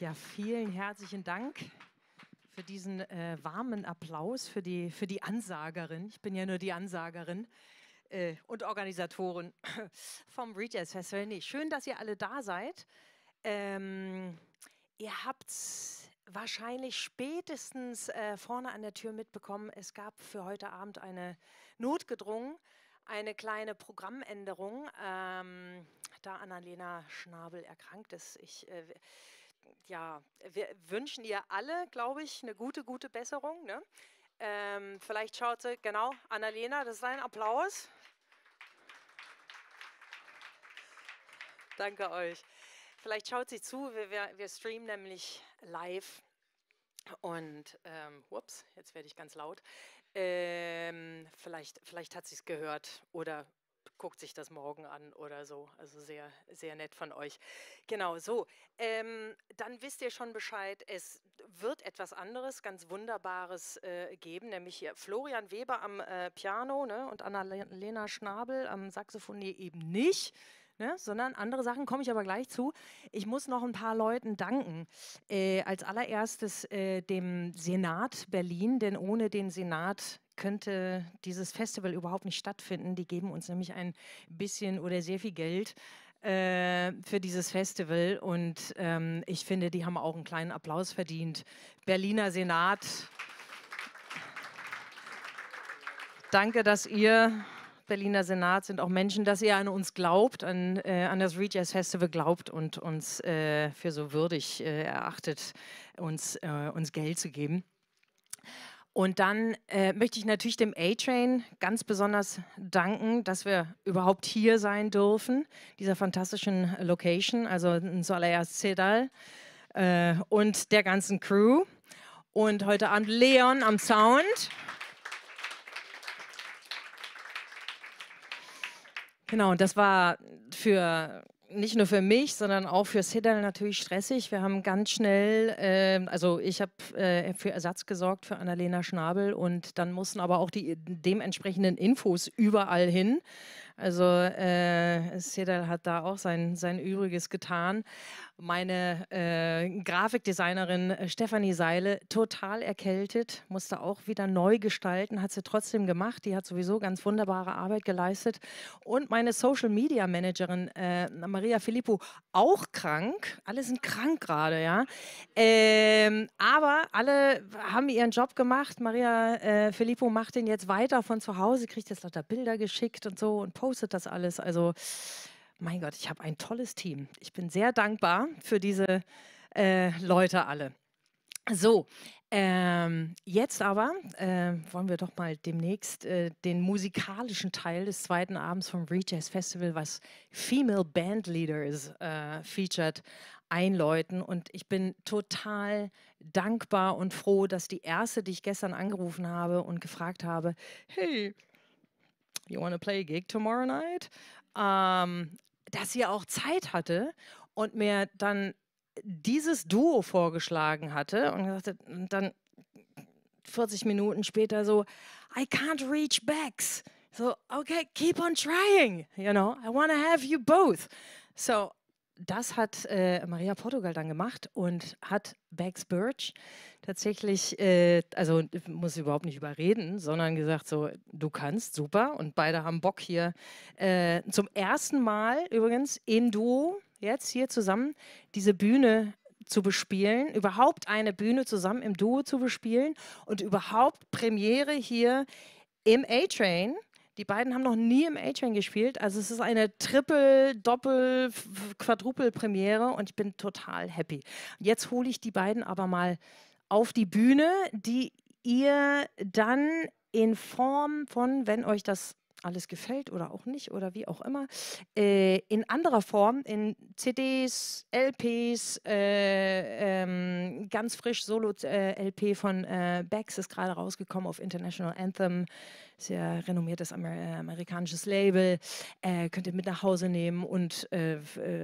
Ja, vielen herzlichen Dank für diesen äh, warmen Applaus für die, für die Ansagerin. Ich bin ja nur die Ansagerin äh, und Organisatorin vom Rejazz Festival. Nee, schön, dass ihr alle da seid. Ähm, ihr habt wahrscheinlich spätestens äh, vorne an der Tür mitbekommen, es gab für heute Abend eine notgedrungen, eine kleine Programmänderung, ähm, da Annalena Schnabel erkrankt ist. Ich, äh, ja, wir wünschen ihr alle, glaube ich, eine gute, gute Besserung. Ne? Ähm, vielleicht schaut sie, genau, Annalena, das ist ein Applaus. Danke euch. Vielleicht schaut sie zu, wir, wir, streamen nämlich live. Und, ähm, ups, jetzt werde ich ganz laut. Ähm, vielleicht, vielleicht hat sie es gehört oder guckt sich das morgen an oder so. Also sehr, sehr nett von euch. Genau, so. Ähm, dann wisst ihr schon Bescheid, es wird etwas anderes, ganz Wunderbares äh, geben, nämlich hier Florian Weber am äh, Piano ne, und Annalena Schnabel am Saxophon eben nicht ne? sondern andere Sachen komme ich aber gleich zu. Ich muss noch ein paar Leuten danken. Äh, als allererstes äh, dem Senat Berlin, denn ohne den Senat könnte dieses Festival überhaupt nicht stattfinden. Die geben uns nämlich ein bisschen oder sehr viel Geld äh, für dieses Festival und ähm, ich finde, die haben auch einen kleinen Applaus verdient. Berliner Senat. Danke, dass ihr Berliner Senat sind auch Menschen, dass ihr an uns glaubt, an, äh, an das Rejazz Festival glaubt und uns äh, für so würdig äh, erachtet, uns, äh, uns Geld zu geben. Und dann äh, möchte ich natürlich dem A-Train ganz besonders danken, dass wir überhaupt hier sein dürfen, dieser fantastischen Location, also zuallererst Cedal äh, und der ganzen Crew. Und heute Abend Leon am Sound. Genau, und das war für nicht nur für mich, sondern auch für Siddal natürlich stressig. Wir haben ganz schnell, äh, also ich habe äh, für Ersatz gesorgt für Annalena Schnabel und dann mussten aber auch die dementsprechenden Infos überall hin. Also äh, Sedal hat da auch sein, sein Übriges getan. Meine äh, Grafikdesignerin äh, Stefanie Seile, total erkältet, musste auch wieder neu gestalten, hat sie trotzdem gemacht. Die hat sowieso ganz wunderbare Arbeit geleistet. Und meine Social Media Managerin äh, Maria Filippo, auch krank. Alle sind krank gerade, ja. Ähm, aber alle haben ihren Job gemacht. Maria äh, Filippo macht den jetzt weiter von zu Hause, kriegt jetzt lauter Bilder geschickt und so und postet das alles. Also mein Gott, ich habe ein tolles Team. Ich bin sehr dankbar für diese äh, Leute alle. So, ähm, jetzt aber äh, wollen wir doch mal demnächst äh, den musikalischen Teil des zweiten Abends vom Rejazz Festival, was Female Bandleaders äh, featured, einläuten. Und ich bin total dankbar und froh, dass die erste, die ich gestern angerufen habe und gefragt habe, hey, you want to play a gig tomorrow night? Ähm, dass sie auch Zeit hatte und mir dann dieses Duo vorgeschlagen hatte und gesagt, dann 40 Minuten später so, I can't reach backs. So, okay, keep on trying. You know, I want to have you both. So, das hat äh, Maria Portugal dann gemacht und hat Bags Birch tatsächlich, äh, also muss überhaupt nicht überreden, sondern gesagt so, du kannst, super. Und beide haben Bock hier äh, zum ersten Mal übrigens im Duo, jetzt hier zusammen, diese Bühne zu bespielen, überhaupt eine Bühne zusammen im Duo zu bespielen und überhaupt Premiere hier im A-Train die beiden haben noch nie im A-Train gespielt. Also es ist eine Triple, Doppel, Quadruple Premiere und ich bin total happy. Jetzt hole ich die beiden aber mal auf die Bühne, die ihr dann in Form von, wenn euch das alles gefällt oder auch nicht oder wie auch immer, äh, in anderer Form, in CDs, LPs, äh, ähm, ganz frisch Solo-LP äh, von äh, Bex ist gerade rausgekommen auf International Anthem, sehr renommiertes Amer äh, amerikanisches Label, äh, könnt ihr mit nach Hause nehmen und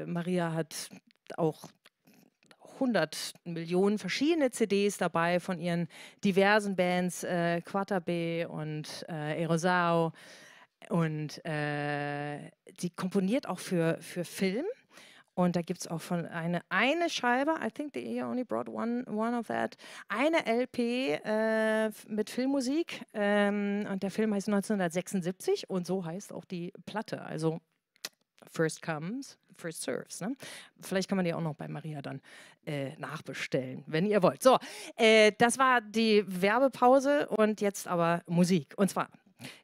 Maria hat auch 100 Millionen verschiedene CDs dabei von ihren diversen Bands, äh, Quaterbe und äh, Erosao. Und äh, sie komponiert auch für, für Film Und da gibt es auch von eine, eine Scheibe, I think they only brought one, one of that, eine LP äh, mit Filmmusik. Ähm, und der Film heißt 1976 und so heißt auch die Platte. Also First Comes, First Serves. Ne? Vielleicht kann man die auch noch bei Maria dann äh, nachbestellen, wenn ihr wollt. So, äh, das war die Werbepause und jetzt aber Musik. Und zwar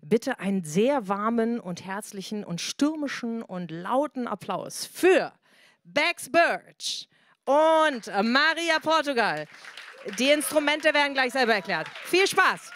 bitte einen sehr warmen und herzlichen und stürmischen und lauten Applaus für Bex Birch und Maria Portugal. Die Instrumente werden gleich selber erklärt. Viel Spaß!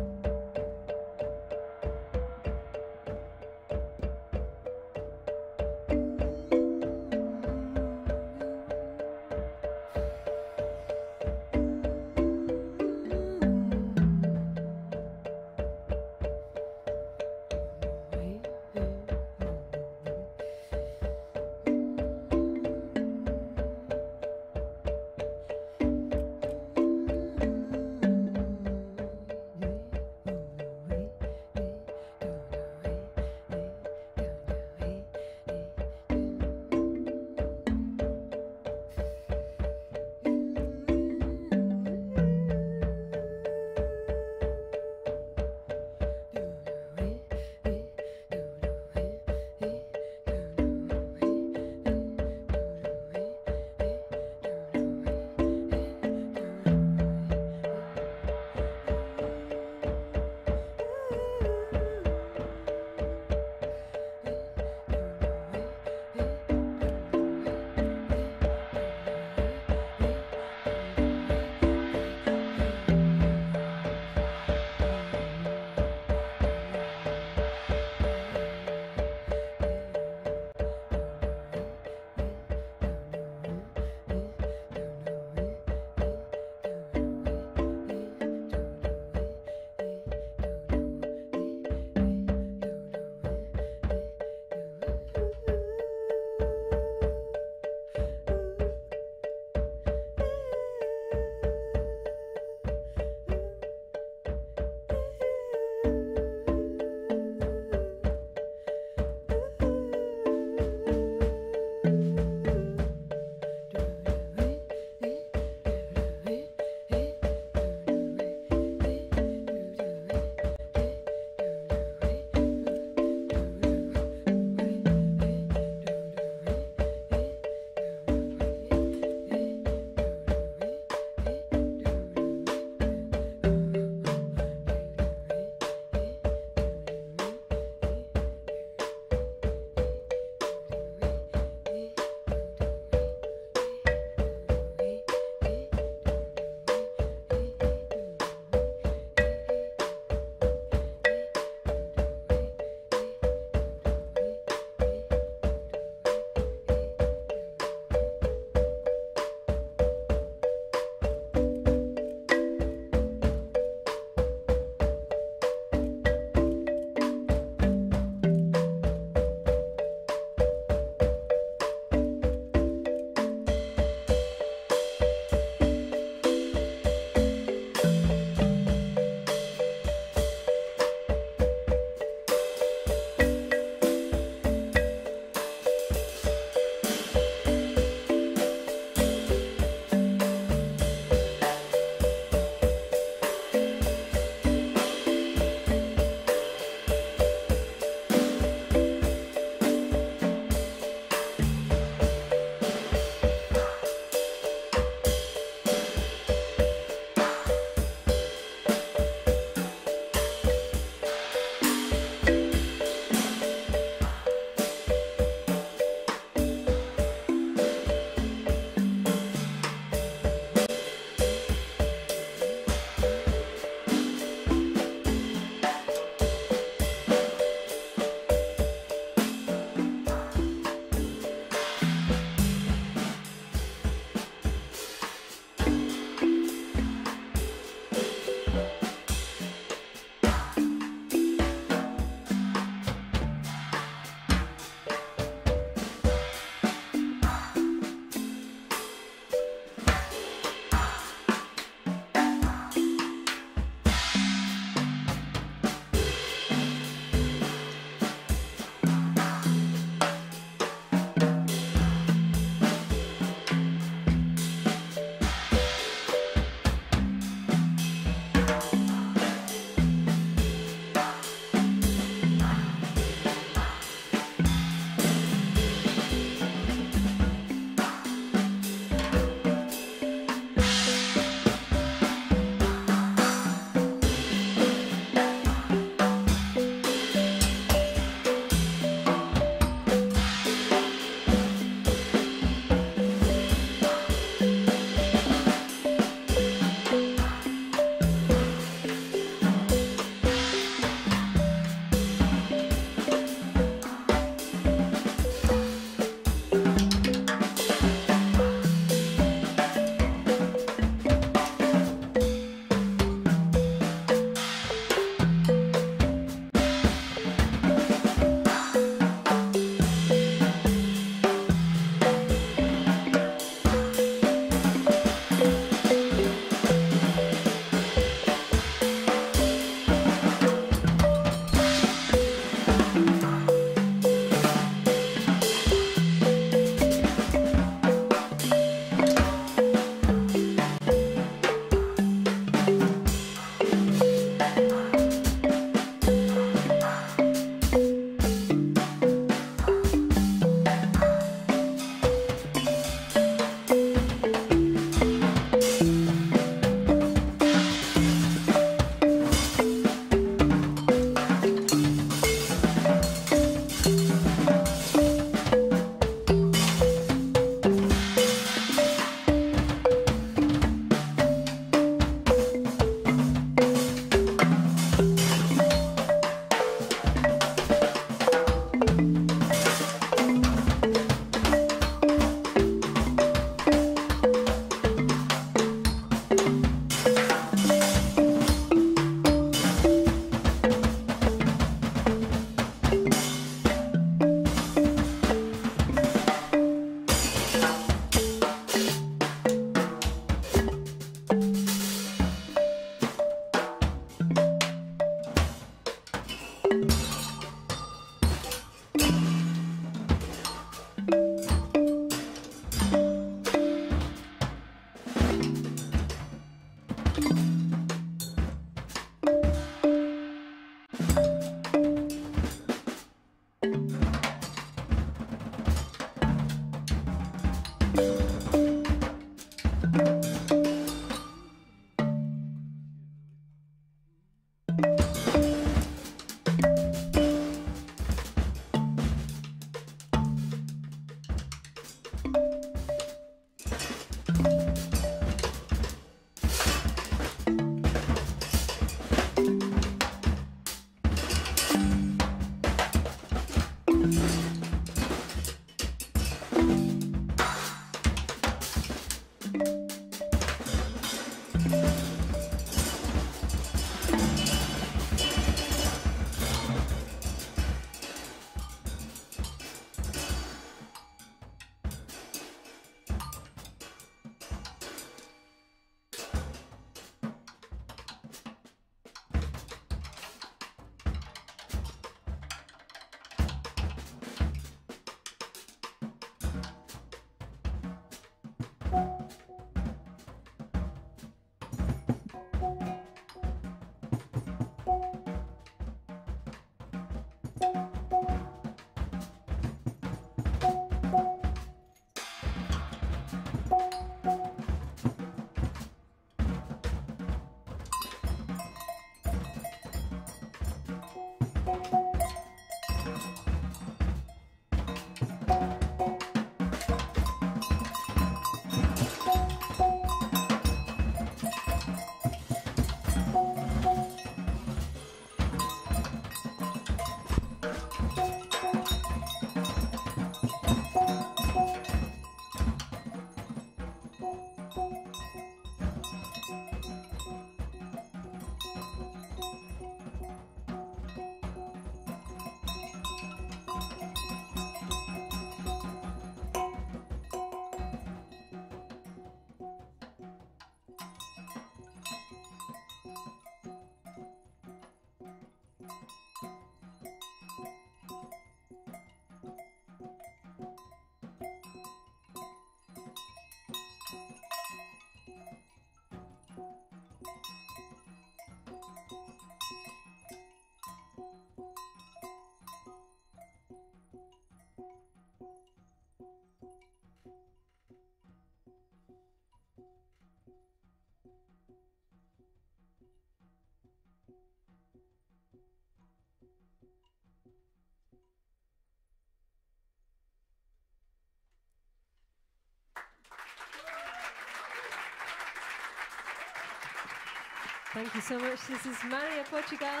Thank you so much. This is Maria Portugal.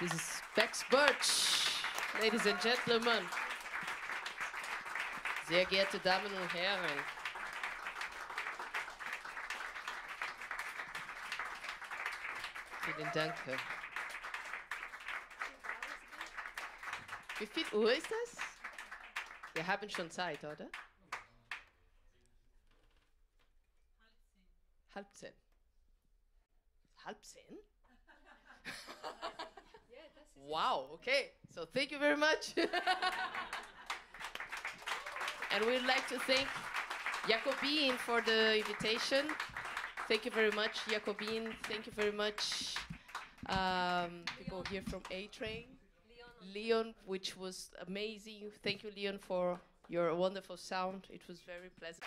This is Bex Birch, ladies and gentlemen. Sehr geehrte Damen und Herren. Vielen Dank. Wie viel Uhr ist das? Wir haben schon Zeit, oder? Okay. So thank you very much. and we'd like to thank Jacobin for the invitation. Thank you very much, Jacobin. Thank you very much, um, people here from A Train. Leon, which was amazing. Thank you, Leon, for your wonderful sound. It was very pleasant.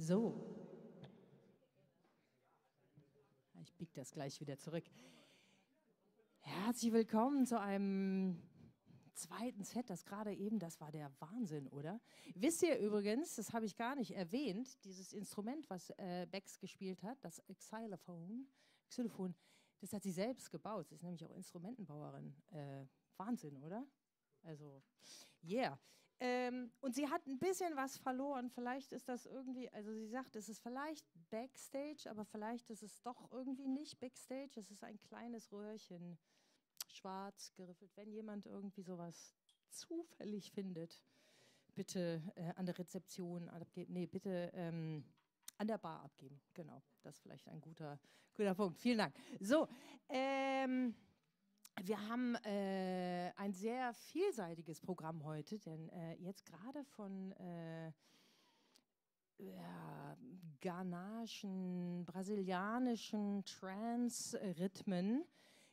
So. Ich biege das gleich wieder zurück. Herzlich willkommen zu einem zweiten Set, das gerade eben, das war der Wahnsinn, oder? Wisst ihr übrigens, das habe ich gar nicht erwähnt, dieses Instrument, was äh, Bex gespielt hat, das Xylophon, Xylophon, das hat sie selbst gebaut. Sie ist nämlich auch Instrumentenbauerin. Äh, Wahnsinn, oder? Also, yeah. Ähm, und sie hat ein bisschen was verloren. Vielleicht ist das irgendwie, also sie sagt, es ist vielleicht Backstage, aber vielleicht ist es doch irgendwie nicht Backstage. Es ist ein kleines Röhrchen, schwarz geriffelt. Wenn jemand irgendwie sowas zufällig findet, bitte äh, an der Rezeption abgeben. Nee, bitte ähm, an der Bar abgeben. Genau, das ist vielleicht ein guter, guter Punkt. Vielen Dank. So, ähm, wir haben äh, ein sehr vielseitiges Programm heute, denn äh, jetzt gerade von äh, ja, ghanaischen, brasilianischen Trance-Rhythmen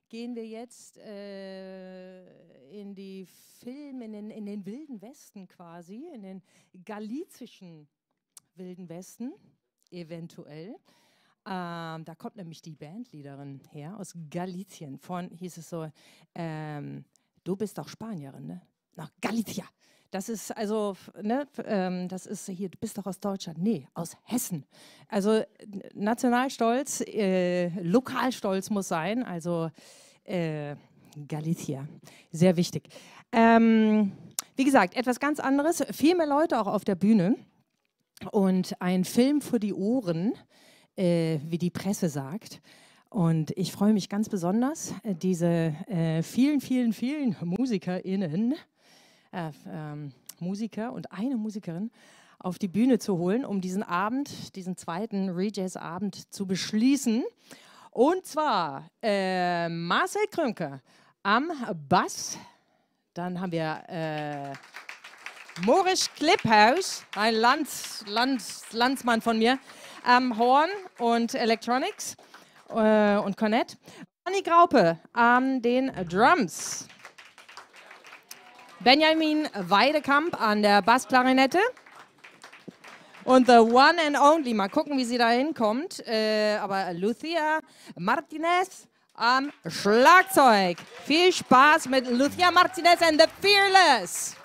gehen wir jetzt äh, in die Film, in den, in den wilden Westen quasi, in den galizischen wilden Westen eventuell. Ähm, da kommt nämlich die Bandleaderin her aus Galizien. Von hieß es so, ähm, du bist doch Spanierin, ne? Nach Galicia. Das ist also, ne, ähm, das ist hier, du bist doch aus Deutschland. Nee, aus Hessen. Also Nationalstolz, äh, Lokalstolz muss sein. Also äh, Galicia. Sehr wichtig. Ähm, wie gesagt, etwas ganz anderes. Viel mehr Leute auch auf der Bühne. Und ein Film für die Ohren äh, wie die Presse sagt. Und ich freue mich ganz besonders, äh, diese äh, vielen, vielen, vielen MusikerInnen, äh, ähm, Musiker und eine Musikerin auf die Bühne zu holen, um diesen Abend, diesen zweiten Rejazz-Abend zu beschließen. Und zwar äh, Marcel Krönke am Bass. Dann haben wir äh, Moritz Klipphaus, ein Lands, Lands, Landsmann von mir, am Horn und Electronics äh, und Cornett. Ronny Graupe an den Drums. Benjamin Weidekamp an der Bassklarinette. Und the one and only, mal gucken, wie sie da hinkommt, äh, aber Lucia Martinez am Schlagzeug. Viel Spaß mit Lucia Martinez and the Fearless.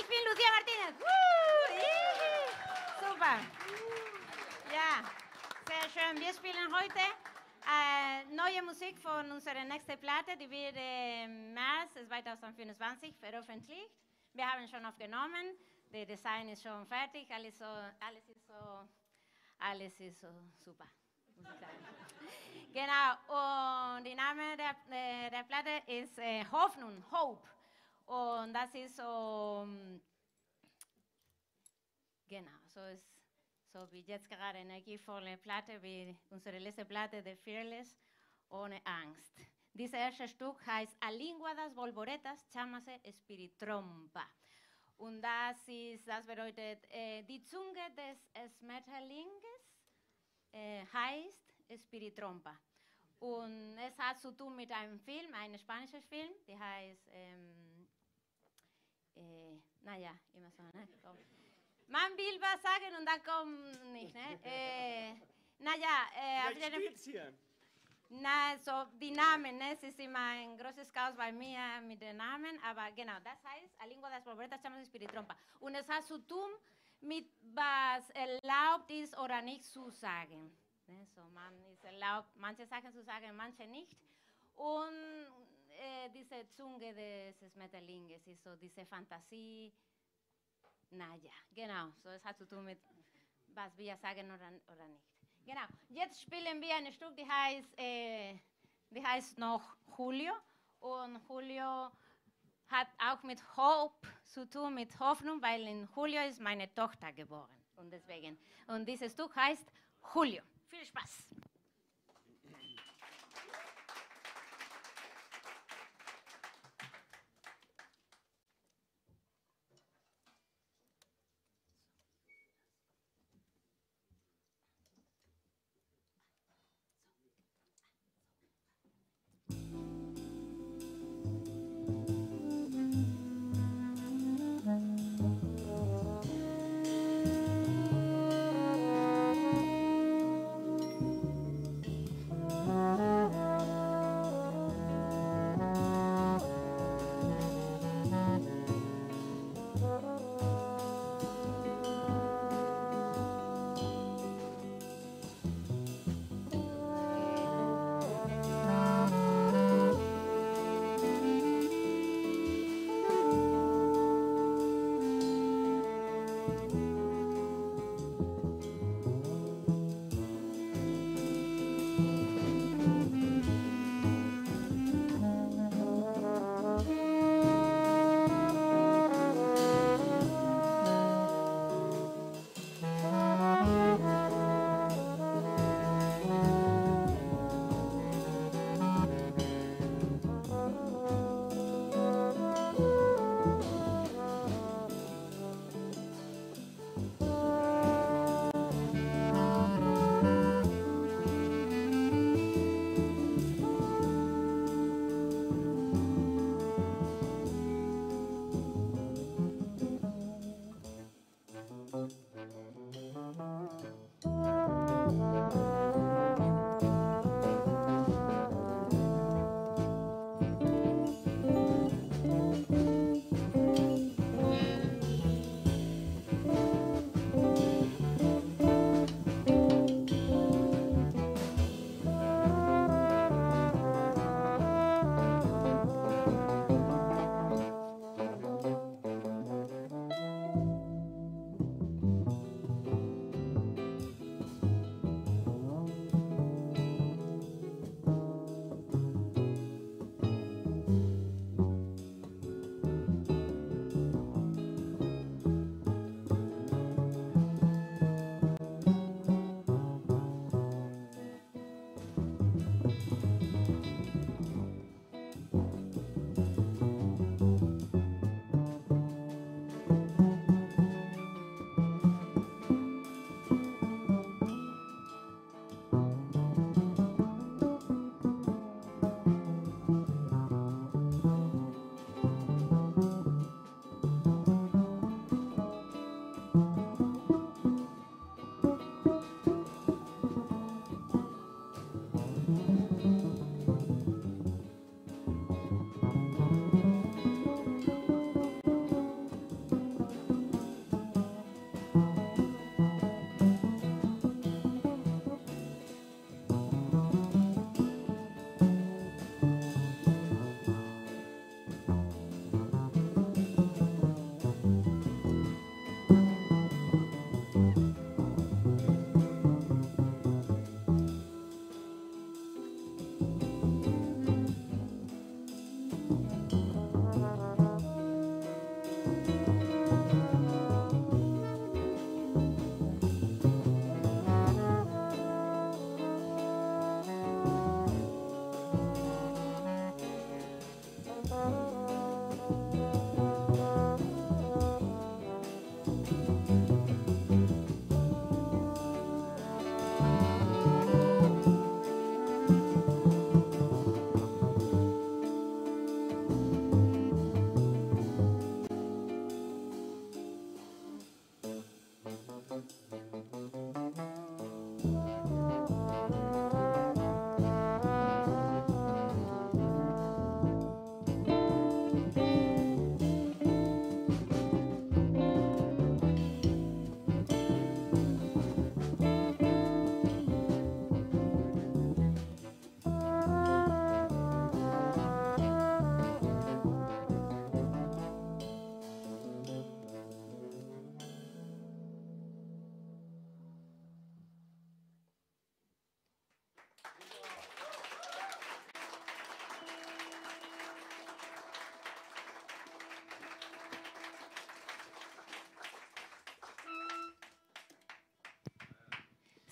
Ich bin Lucia Martinez. Ihi. Super. Ja, sehr schön. Wir spielen heute äh, neue Musik von unserer nächsten Platte, die wird im März 2024 veröffentlicht. Wir haben schon aufgenommen, der Design ist schon fertig, alles, so, alles, ist, so, alles ist so super. Genau, und der Name der, der, der Platte ist äh, Hoffnung, Hope. Und das ist so, mm, genau, so ist so wie jetzt gerade energievolle Platte, wie unsere letzte Platte, The Fearless, ohne Angst. Dieses erste Stück heißt A Lingua das Volvoretas, chamase Espiritrompa. Und das, ist, das bedeutet, äh, die Zunge des Schmetterlinges äh, heißt Espiritrompa. Und es hat zu tun mit einem Film, einem spanischen Film, der heißt, naja, immer so, ne? Komm. Man will was sagen und dann kommt nicht, ne? Äh, naja, äh, auf Vielleicht jeden spielt's hier. na, so die Namen, ne? es ist immer ein großes Chaos bei mir mit den Namen, aber genau, das heißt, a lingua das Polvoretas chamamos Espiritrompa. Und es hat zu tun mit was erlaubt ist oder nicht zu sagen. Ne? So, man ist erlaubt, manche Sachen zu sagen, manche nicht. Und äh, diese Zunge des Schmetterlinges ist so diese Fantasie, naja, genau, so es hat zu tun mit, was wir sagen oder, oder nicht. Genau, jetzt spielen wir ein Stück, die heißt, äh, die heißt noch Julio. Und Julio hat auch mit Hope zu tun, mit Hoffnung, weil in Julio ist meine Tochter geboren. Und deswegen. Und dieses Stück heißt Julio. Viel Spaß.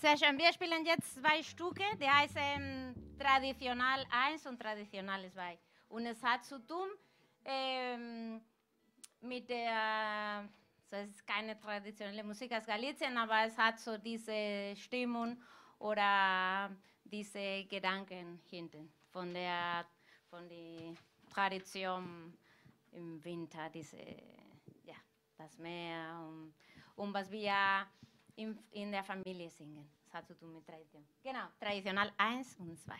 Sehr schön. Wir spielen jetzt zwei Stücke, die heißen Traditional 1 und Traditional 2. Und es hat zu tun ähm, mit der, so es ist keine traditionelle Musik aus Galizien, aber es hat so diese Stimmung oder diese Gedanken hinten von der von der Tradition im Winter, diese, ja, das Meer und, und was wir in, der Familie singen. Das hat zu tun mit Tradition. Genau, traditional 1 und 2.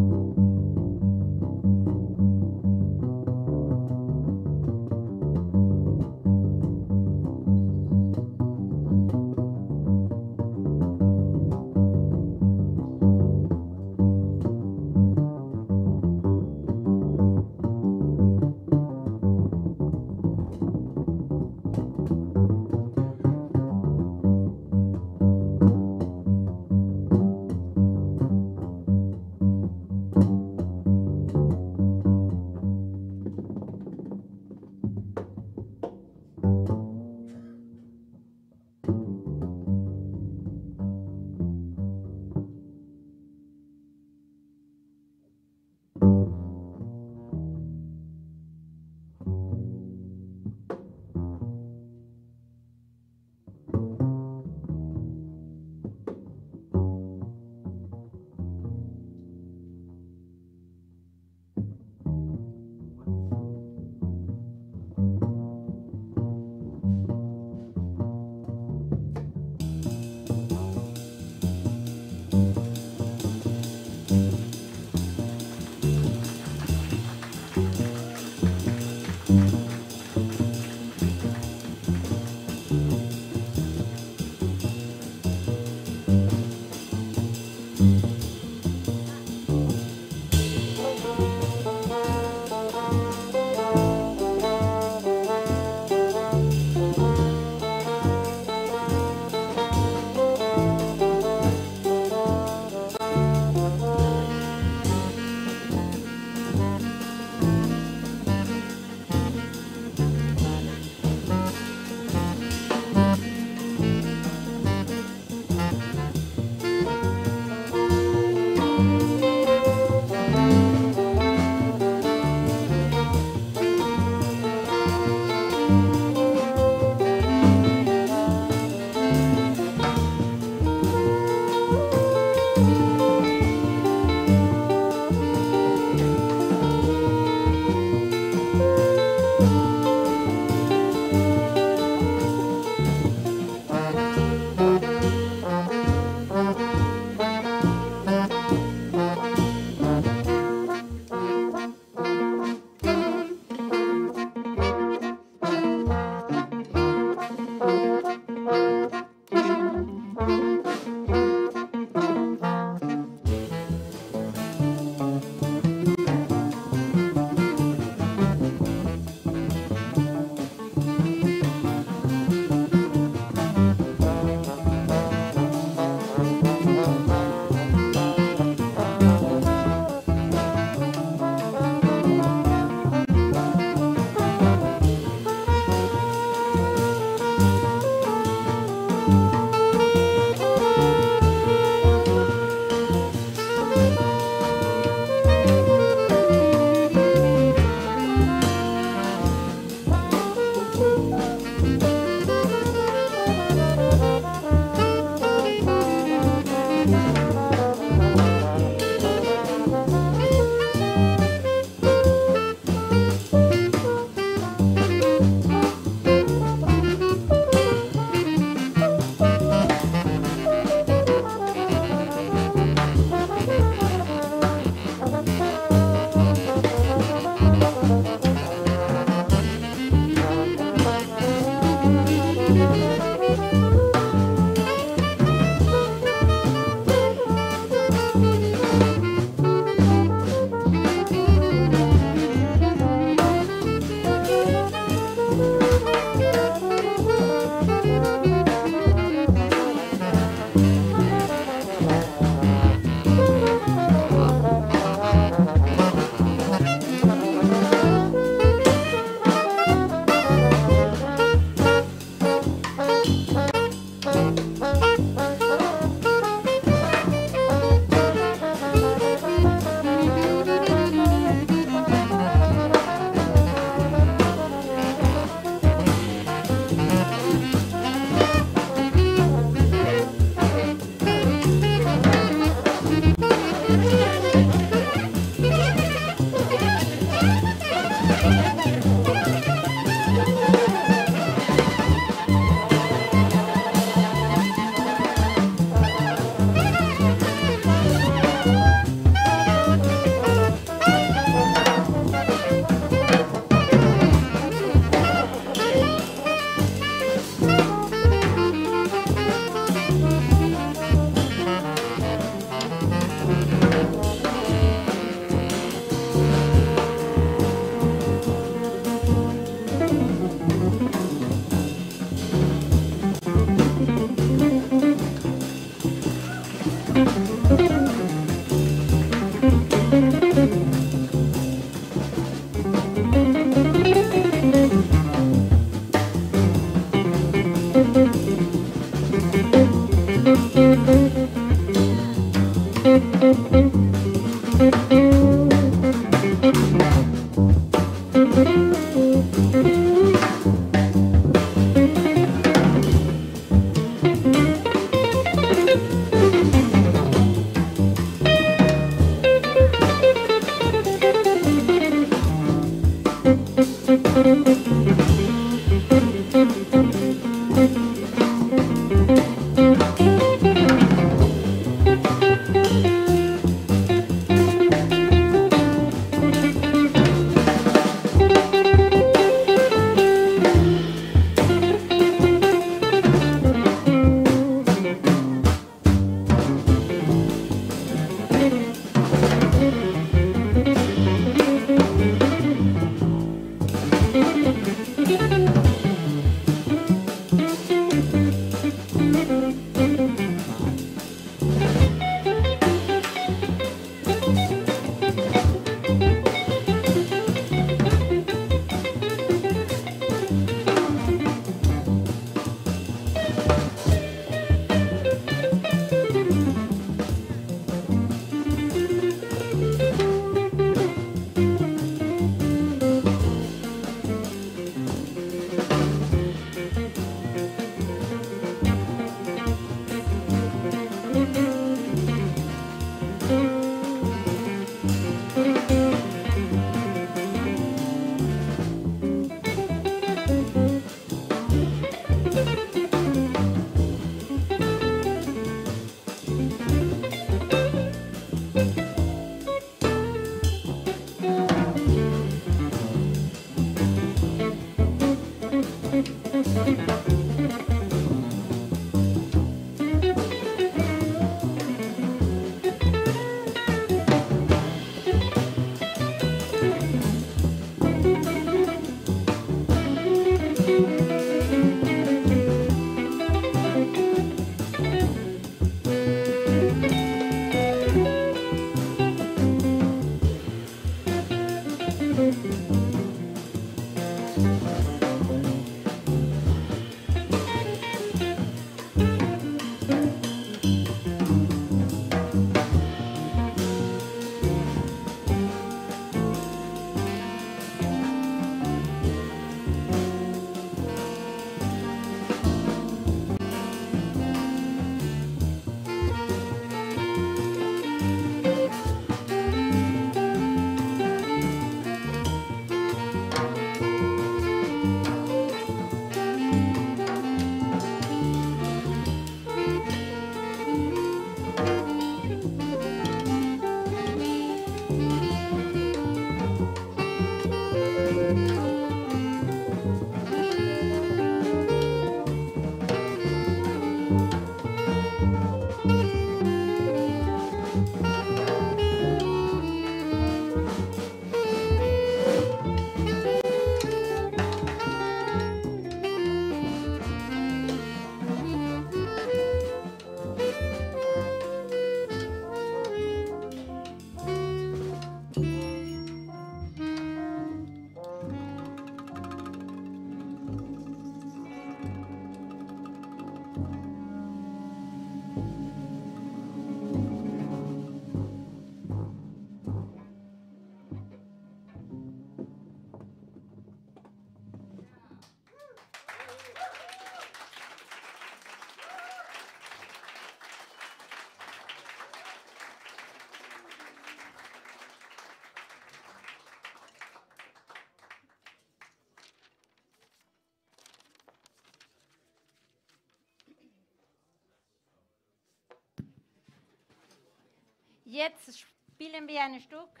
spielen wir ein Stück,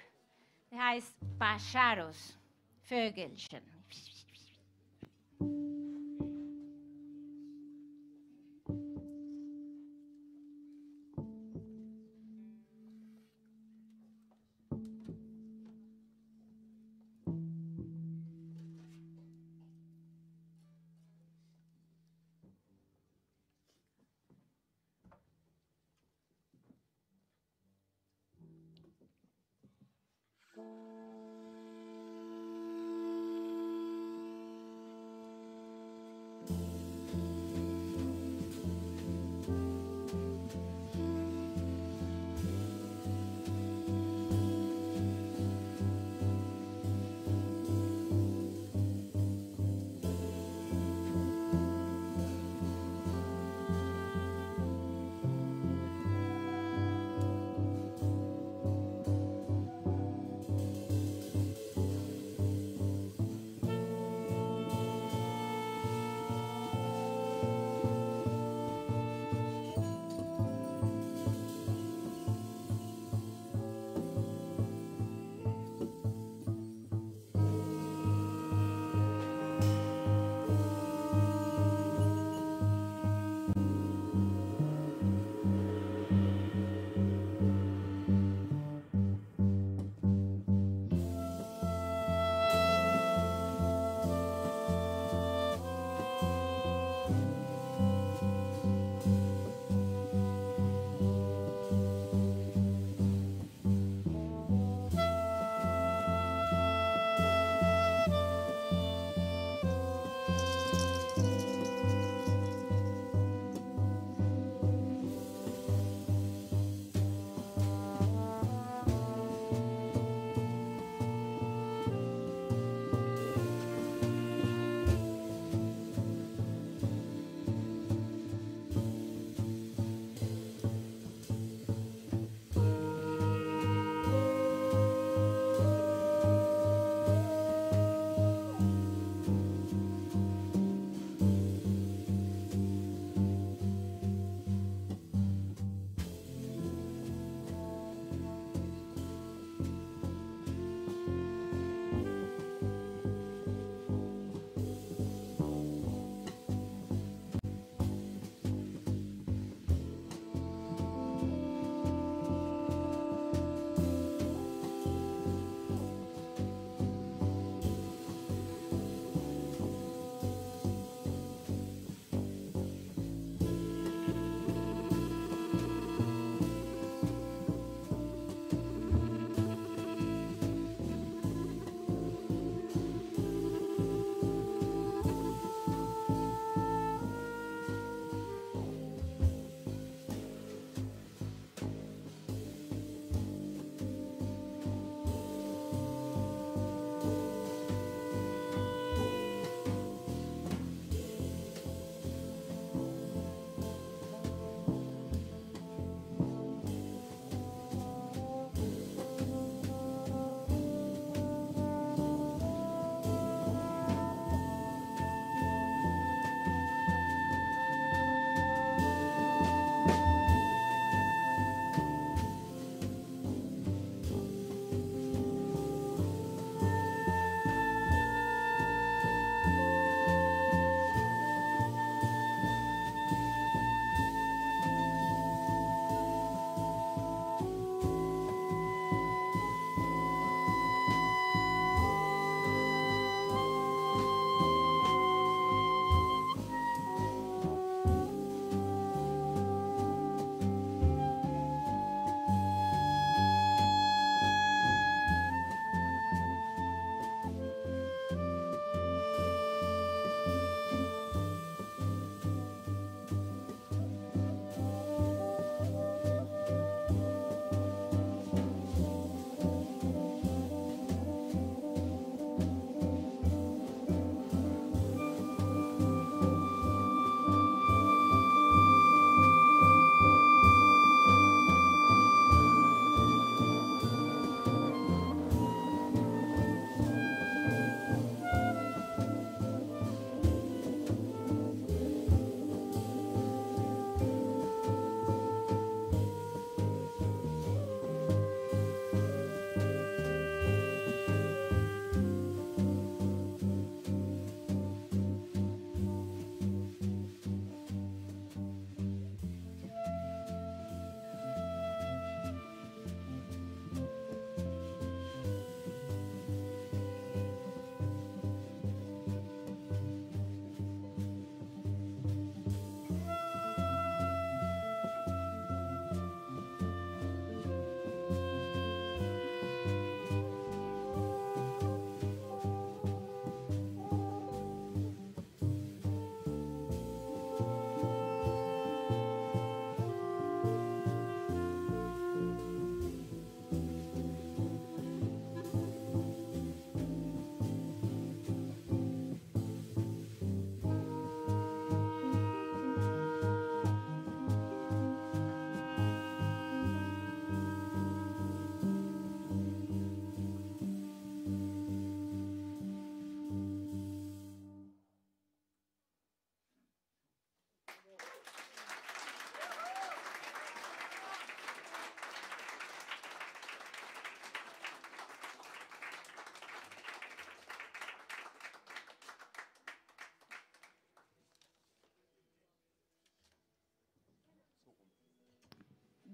das heißt Pacharos, Vögelchen.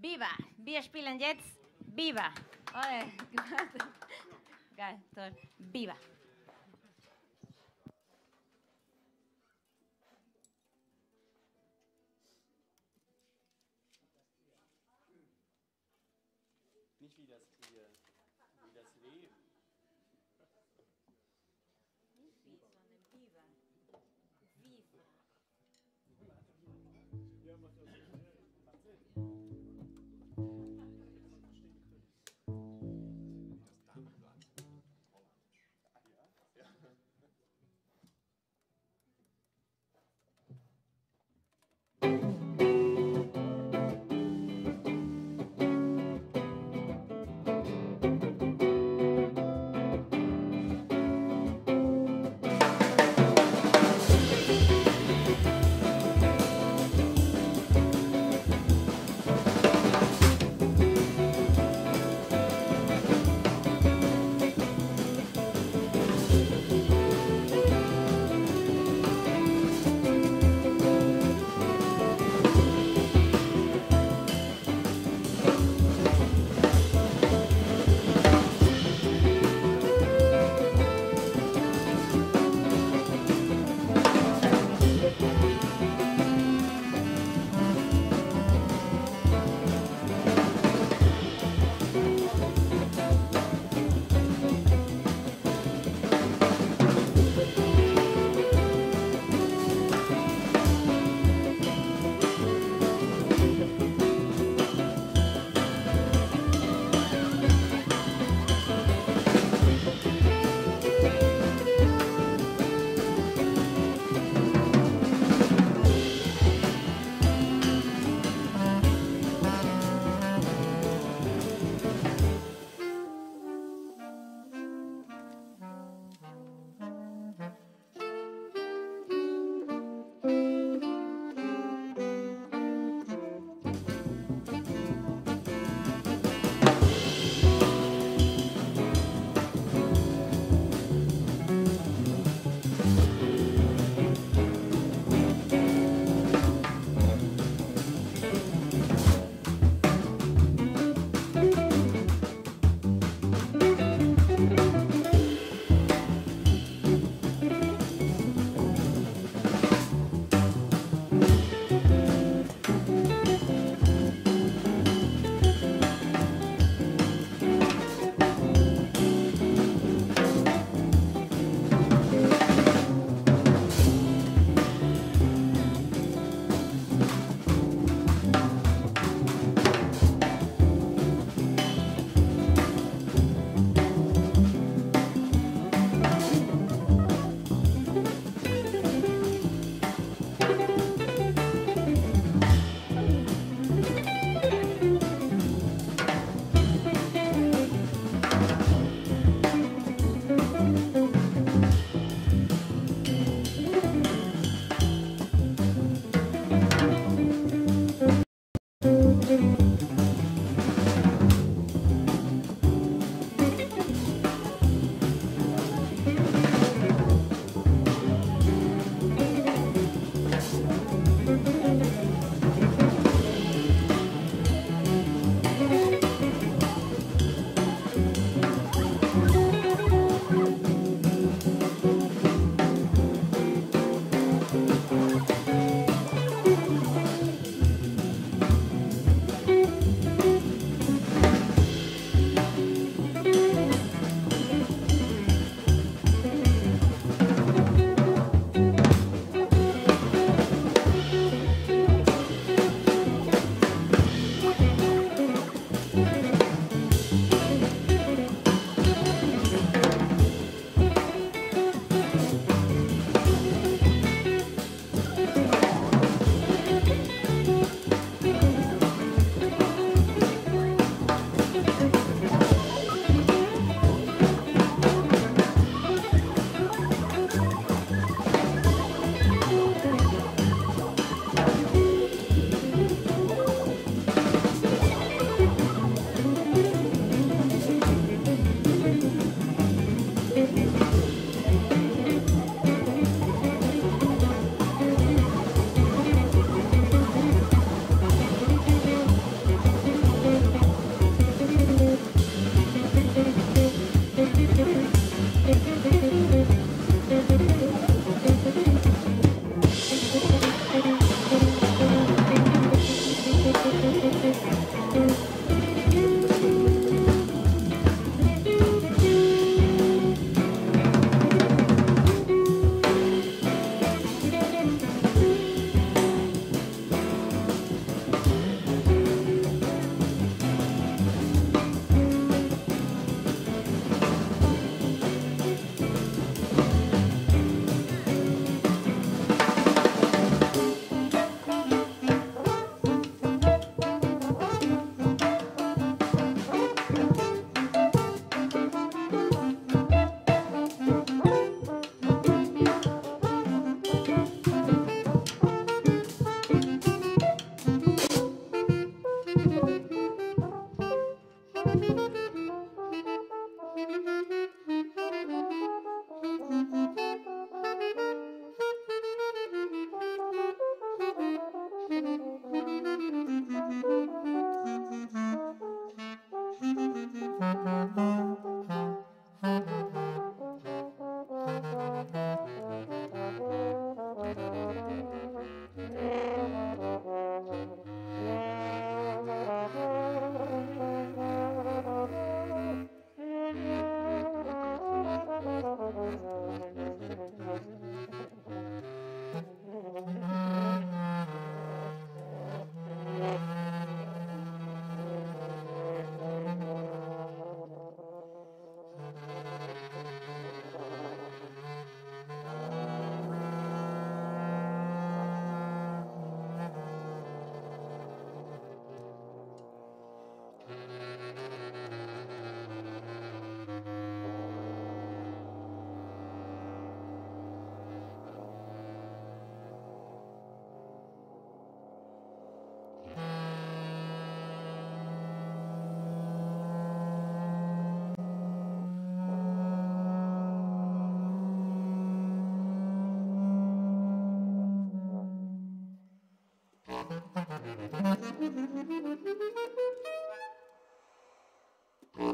Viva. Wir spielen jetzt Viva. Ole. Viva.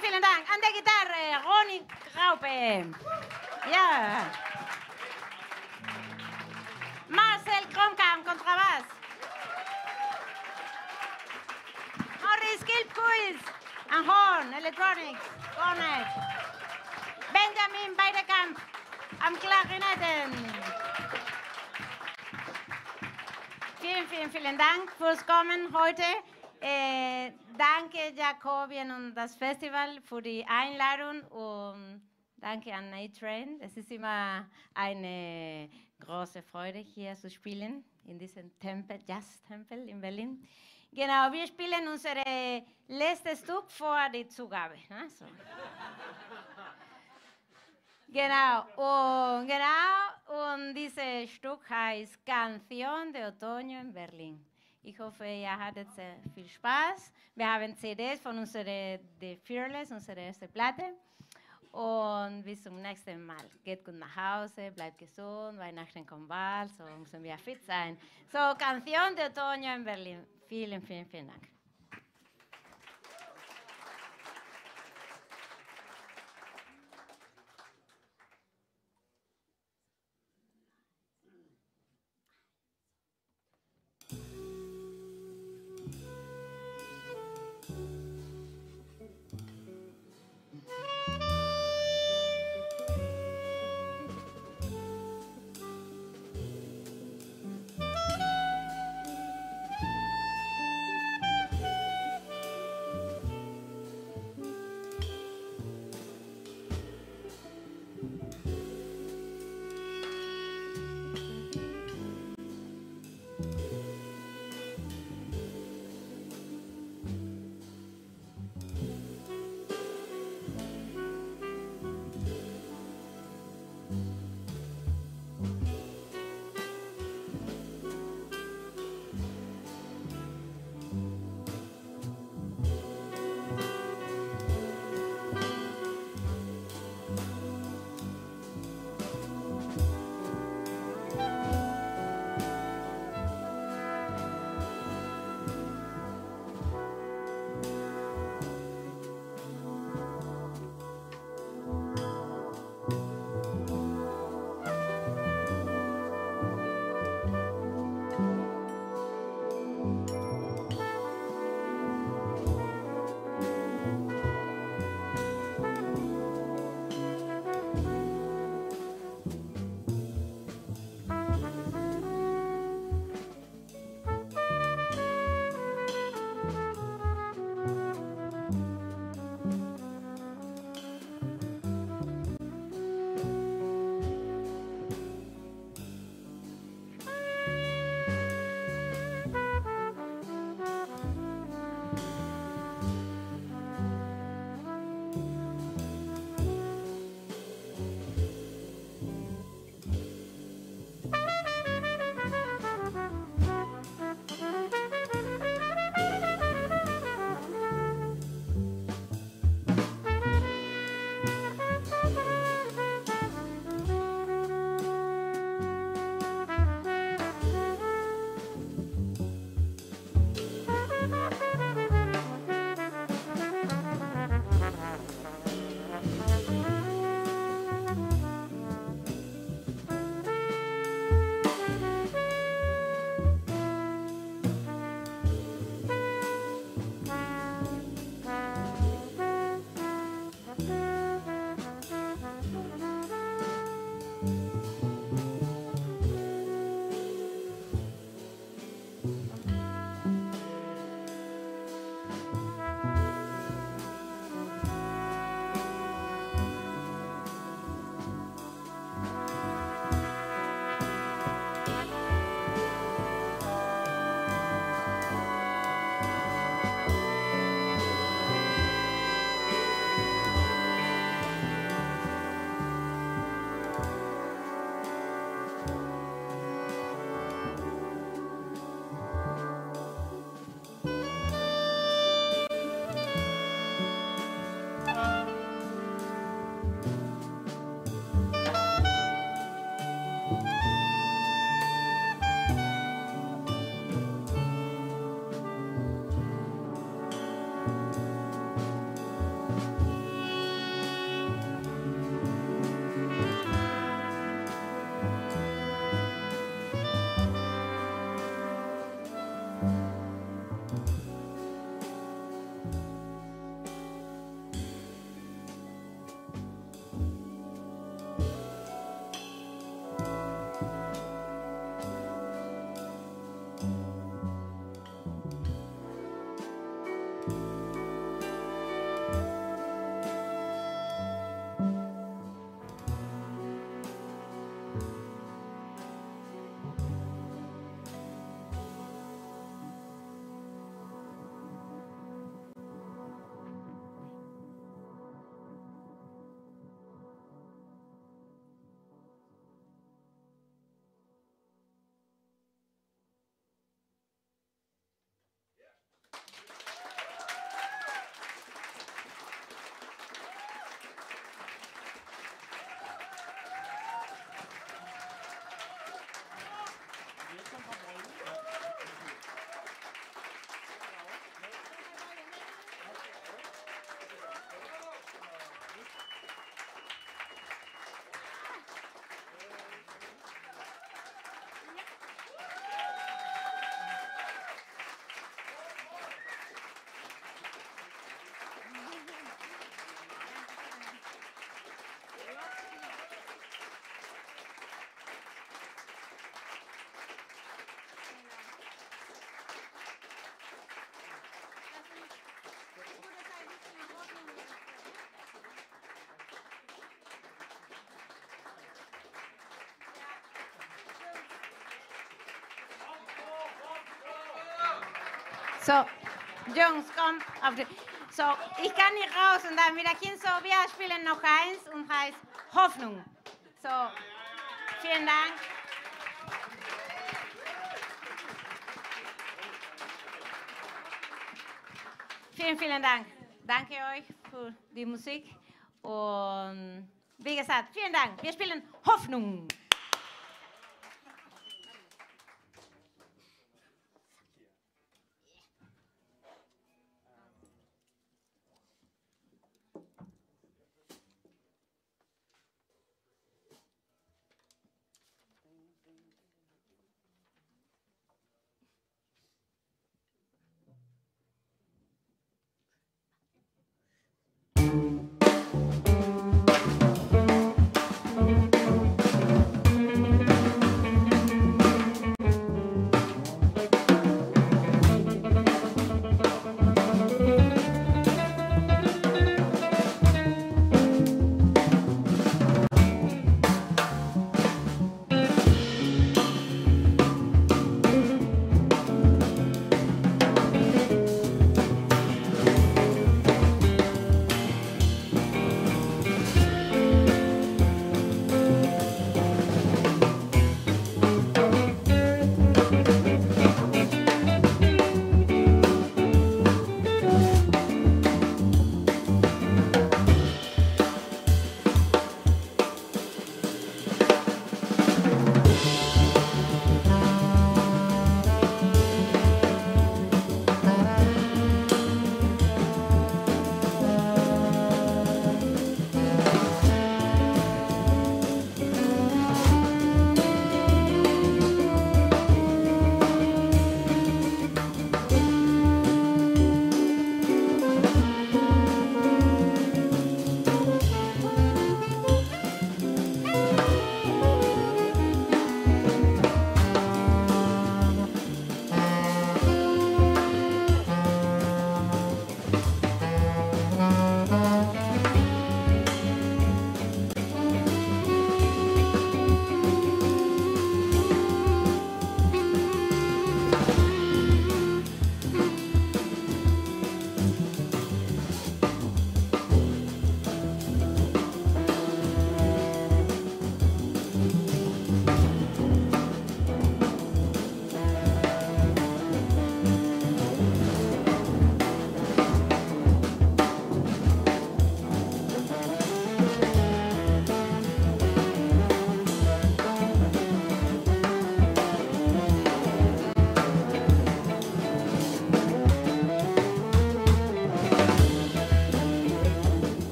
Vielen, vielen Dank. An der Gitarre, Ronny Graupe. Ja. Marcel Kromka am Kontrabass. Morris Gilbkuis am Horn, Electronics, Cornet. Benjamin Beidekamp am Klarinetten. Vielen, vielen, vielen Dank fürs Kommen heute. Äh, danke Jakobien und das Festival für die Einladung und danke an Night Train. Es ist immer eine große Freude hier zu spielen in diesem Tempel, Jazz-Tempel in Berlin. Genau, wir spielen unser letztes Stück vor die Zugabe. Ne? Genau, und, genau, und dieses Stück heißt Canción de Otoño en Berlin. Ich hoffe, ihr hattet viel Spaß. Wir haben CDs von unserer The Fearless, unserer ersten Platte. Und bis zum nächsten Mal. Geht gut nach Hause, bleibt gesund, Weihnachten kommt bald, so müssen wir fit sein. So, Canción de Otoño en Berlin. Vielen, vielen, vielen Dank. So, Jungs, komm auf die. So, ich kann nicht raus und dann wieder hin. So, wir spielen noch eins und heißt Hoffnung. So, vielen Dank. Vielen, vielen Dank. Danke euch für die Musik. Und wie gesagt, vielen Dank. Wir spielen Hoffnung.